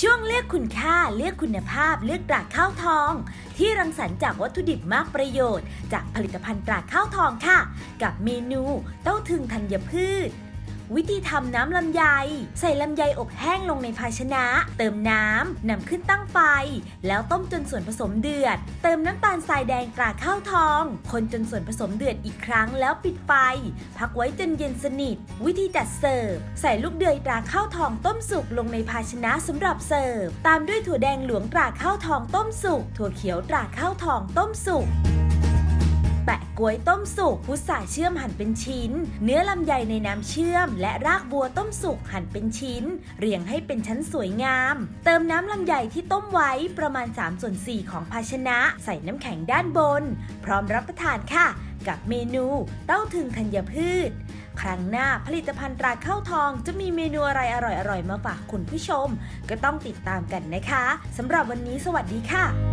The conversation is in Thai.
ช่วงเลือกคุณค่าเลือกคุณภาพเลือกตราข้าวทอง ที่รังสรรค์จากวัตถุดิบมากประโยชน์ จากผลิตภัณฑ์ตราข้าวทองค่ะ กับเมนู เต้าถึงธัญพืช วิธีทำน้ำลำไย ใส่ลำไยอบแห้งลงในภาชนะ เติมน้ำนำขึ้นตั้งไฟ แล้วต้มจนส่วนผสมเดือด เติมน้ำตาลทรายแดงตราข้าวทอง คนจนส่วนผสมเดือดอีกครั้งแล้วปิดไฟ พักไว้จนเย็นสนิท วิธีจัดเสิร์ฟ ใส่ลูกเดือยตราข้าวทองต้มสุกลงในภาชนะสำหรับเสิร์ฟ ตามด้วยถั่วแดงหลวงตราข้าวทองต้มสุก ถั่วเขียวตราข้าวทองต้มสุก แปะกล้วยต้มสุกพุทราเชื่อมหั่นเป็นชิ้น เนื้อลำไยในน้ำเชื่อม และรากบัวต้มสุกหั่นเป็นชิ้น เรียงให้เป็นชั้นสวยงาม เติมน้ำลำไยที่ต้มไว้ประมาณ3ส่วน4ของภาชนะ ใส่น้ำแข็งด้านบน พร้อมรับประทานค่ะ กับเมนูเต้าถึงธัญพืชครั้งหน้าผลิตภัณฑ์ตราข้าวทองจะมีเมนูอะไรอร่อยๆ มาฝากคุณผู้ชม ก็ต้องติดตามกันนะคะสำหรับวันนี้สวัสดีค่ะ